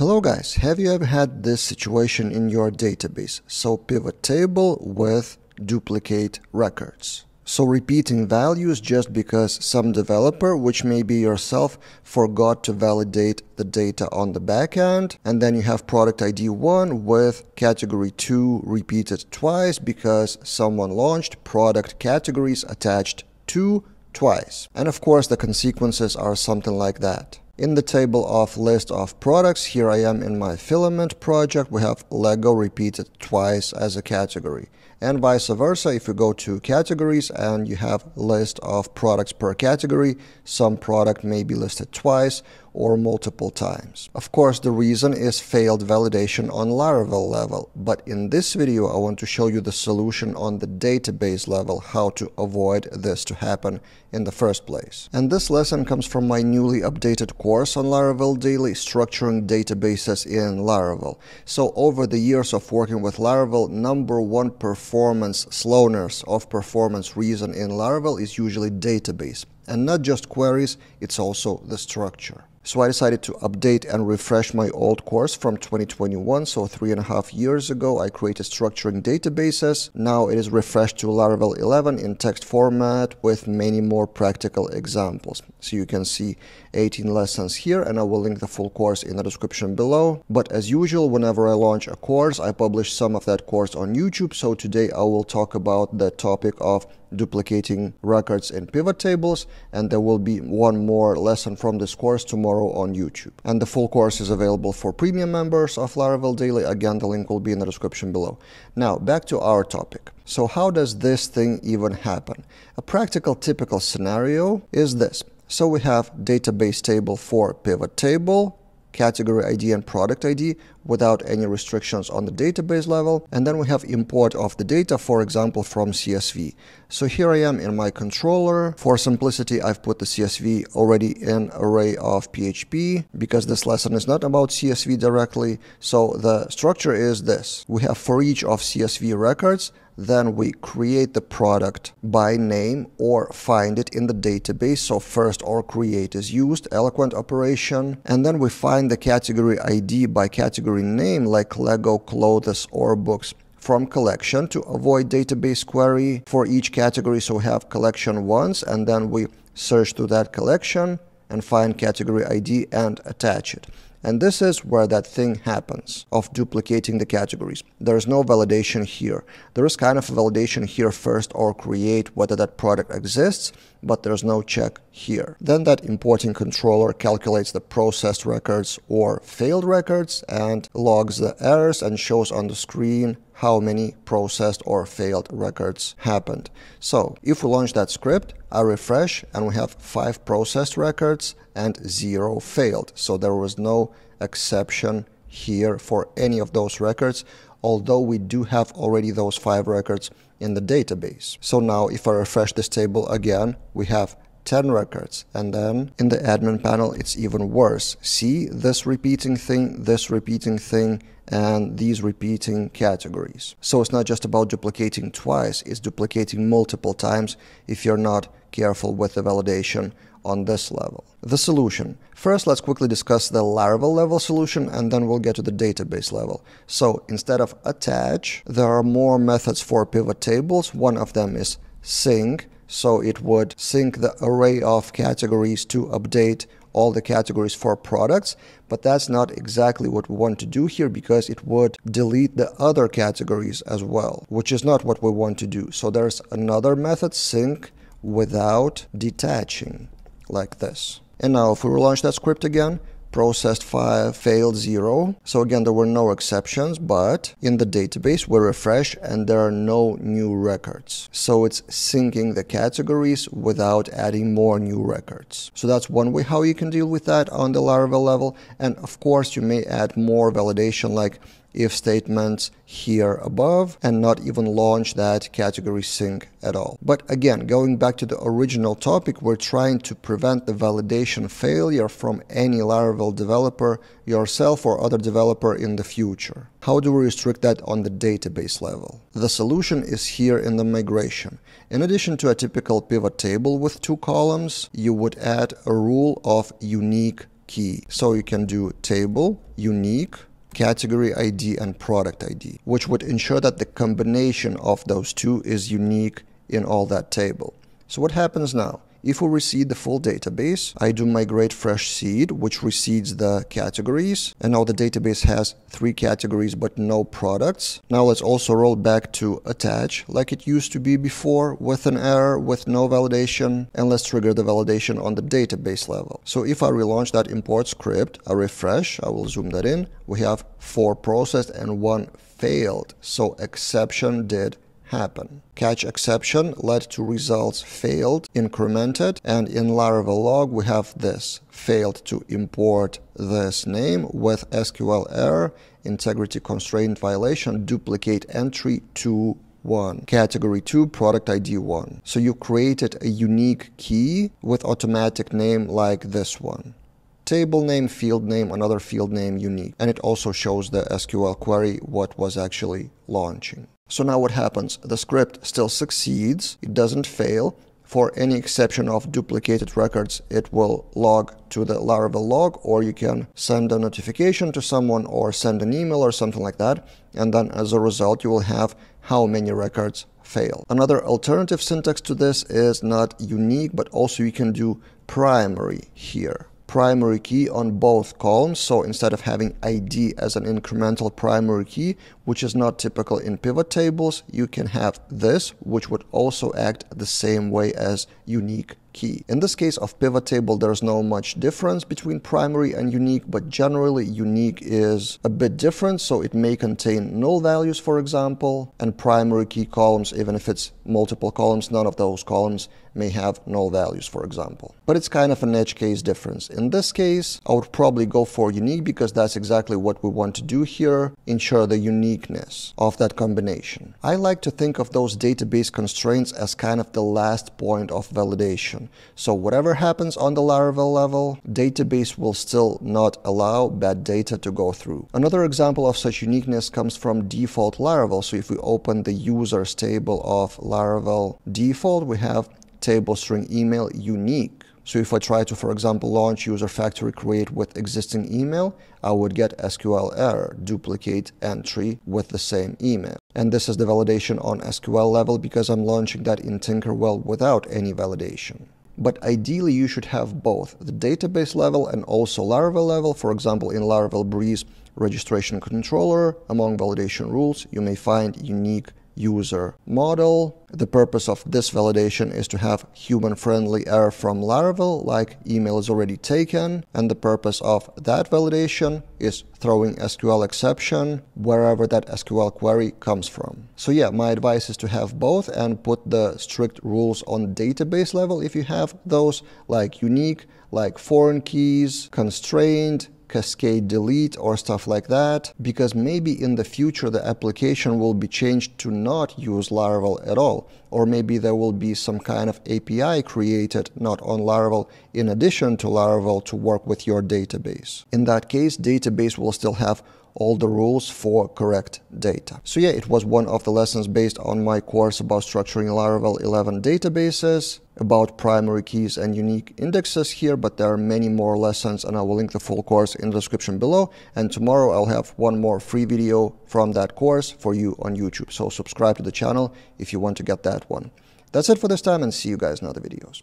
Hello guys, have you ever had this situation in your database? So pivot table with duplicate records. So repeating values just because some developer, which may be yourself, forgot to validate the data on the backend. And then you have product ID 1 with category 2 repeated twice because someone launched product categories attached to twice. And of course the consequences are something like that. In the table of list of products, here I am in my filament project, we have Lego repeated twice as a category. And vice versa, if you go to categories and you have list of products per category, some product may be listed twice or multiple times. Of course, the reason is failed validation on Laravel level, but in this video I want to show you the solution on the database level, how to avoid this to happen in the first place. And this lesson comes from my newly updated course on Laravel Daily, Structuring Databases in Laravel. So over the years of working with Laravel, number one performance slowness of performance reason in Laravel is usually database. And not just queries, it's also the structure. So I decided to update and refresh my old course from 2021. So three and a half years ago, I created structuring databases. Now it is refreshed to Laravel 11 in text format with many more practical examples. So you can see 18 lessons here and I will link the full course in the description below. But as usual, whenever I launch a course, I publish some of that course on YouTube. So today I will talk about the topic of duplicating records in pivot tables and there will be one more lesson from this course tomorrow on YouTube. And the full course is available for premium members of Laravel Daily. Again, the link will be in the description below. Now, back to our topic. So how does this thing even happen? A practical typical scenario is this. So we have database table for pivot table, category ID and product ID without any restrictions on the database level. And then we have import of the data, for example, from CSV. So here I am in my controller. For simplicity, I've put the CSV already in array of PHP because this lesson is not about CSV directly. So the structure is this. We have for each of CSV records, then we create the product by name or find it in the database. So first or create is used, eloquent operation. And then we find the category ID by category name like Lego, clothes, or books from collection to avoid database query for each category. So we have collection once and then we search to that collection and find category ID and attach it. And this is where that thing happens of duplicating the categories. There is no validation here. There is kind of a validation here first or create whether that product exists, but there's no check here. Then that importing controller calculates the processed records or failed records and logs the errors and shows on the screen how many processed or failed records happened. So if we launch that script, I refresh and we have five processed records and zero failed. So there was no exception here for any of those records, although we do have already those five records in the database. So now if I refresh this table again, we have 10 records. And then in the admin panel, it's even worse. See this repeating thing, this repeating thing, and these repeating categories. So it's not just about duplicating twice, it's duplicating multiple times if you're not careful with the validation on this level. The solution. First, let's quickly discuss the Laravel level solution and then we'll get to the database level. So instead of attach, there are more methods for pivot tables. One of them is sync. So it would sync the array of categories to update all the categories for products, but that's not exactly what we want to do here because it would delete the other categories as well, which is not what we want to do. So there's another method, sync without detaching like this. And now if we relaunch that script again, processed file failed zero. So again, there were no exceptions, but in the database, we refresh and there are no new records. So it's syncing the categories without adding more new records. So that's one way how you can deal with that on the Laravel level. And of course, you may add more validation like if statements here above and not even launch that category sync at all. But again, going back to the original topic, we're trying to prevent the validation failure from any Laravel developer, yourself or other developer in the future. How do we restrict that on the database level? The solution is here in the migration. In addition to a typical pivot table with two columns, you would add a rule of unique key. So you can do table, unique, category ID and product ID, which would ensure that the combination of those two is unique in all that table. So what happens now? If we reseed the full database, I do migrate fresh seed, which reseeds the categories. And now the database has three categories, but no products. Now let's also roll back to attach like it used to be before with an error, with no validation. And let's trigger the validation on the database level. So if I relaunch that import script, I refresh, I will zoom that in. We have four processed and one failed. So exception did happen. Catch exception led to results failed, incremented, and in Laravel log we have this, failed to import this name with SQL error, integrity constraint violation, duplicate entry to 1. Category 2, product ID 1. So you created a unique key with automatic name like this one table name, field name, another field name unique. And it also shows the SQL query what was actually launching. So now what happens? The script still succeeds, it doesn't fail. For any exception of duplicated records, it will log to the Laravel log, or you can send a notification to someone or send an email or something like that. And then as a result, you will have how many records fail. Another alternative syntax to this is not unique, but also you can do primary here primary key on both columns. So instead of having ID as an incremental primary key, which is not typical in pivot tables, you can have this, which would also act the same way as unique key. In this case of pivot table, there's no much difference between primary and unique, but generally unique is a bit different. So it may contain null values, for example, and primary key columns, even if it's multiple columns, none of those columns may have null values, for example. But it's kind of an edge case difference. In this case, I would probably go for unique because that's exactly what we want to do here, ensure the uniqueness of that combination. I like to think of those database constraints as kind of the last point of validation. So whatever happens on the Laravel level, database will still not allow bad data to go through. Another example of such uniqueness comes from default Laravel. So if we open the users table of Laravel default, we have table string email unique. So if I try to, for example, launch user factory create with existing email, I would get SQL error, duplicate entry with the same email. And this is the validation on SQL level because I'm launching that in Tinkerwell without any validation. But ideally, you should have both the database level and also Laravel level. For example, in Laravel Breeze registration controller, among validation rules, you may find unique user model. The purpose of this validation is to have human-friendly error from Laravel, like email is already taken, and the purpose of that validation is throwing SQL exception wherever that SQL query comes from. So yeah, my advice is to have both and put the strict rules on database level if you have those, like unique, like foreign keys, constrained, cascade delete or stuff like that because maybe in the future the application will be changed to not use Laravel at all or maybe there will be some kind of API created not on Laravel in addition to Laravel to work with your database. In that case database will still have all the rules for correct data. So yeah, it was one of the lessons based on my course about structuring Laravel 11 databases, about primary keys and unique indexes here, but there are many more lessons and I will link the full course in the description below. And tomorrow I'll have one more free video from that course for you on YouTube. So subscribe to the channel if you want to get that one. That's it for this time and see you guys in other videos.